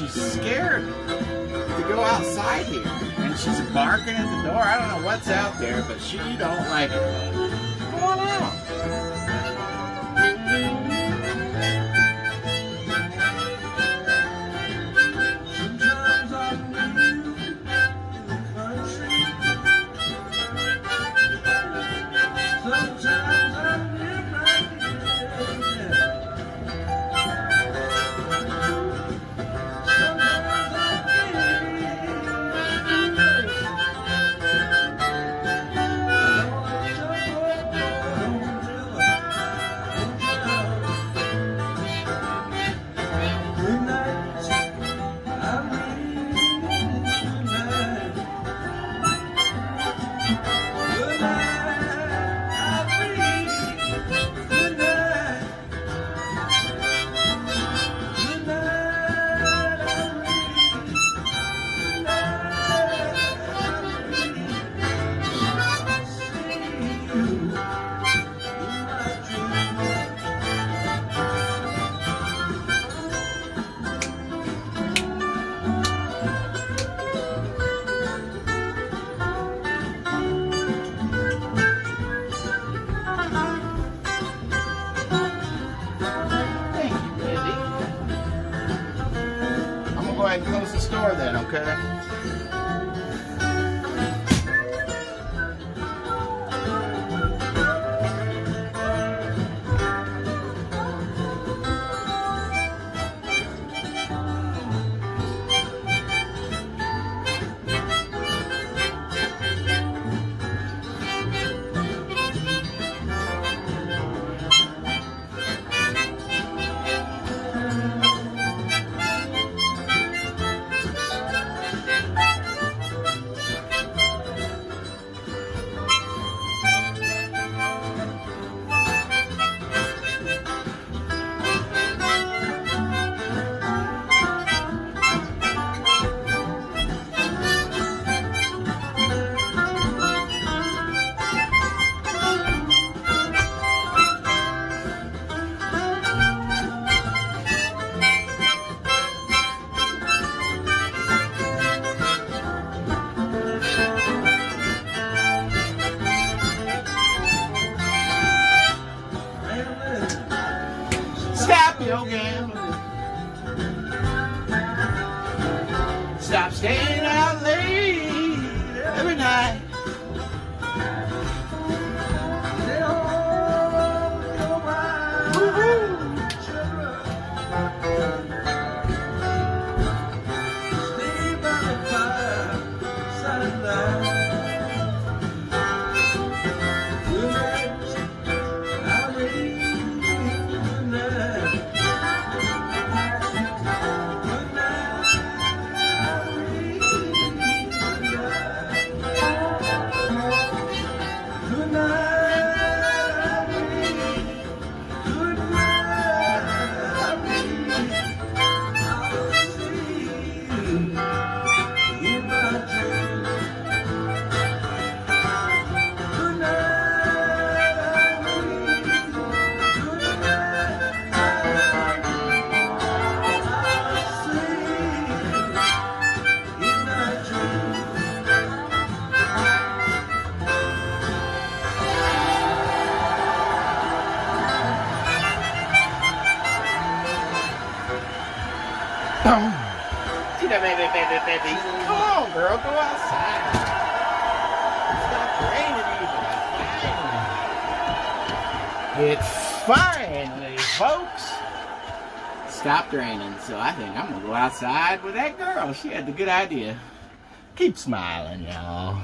she's scared to go outside here. And she's barking at the door. I don't know what's out there, but she don't like it. Come on out. Close the store then, okay? Baby, baby. Come on, girl, go outside. It's finally, folks. Stopped raining, so I think I'm gonna go outside with that girl. She had the good idea. Keep smiling, y'all.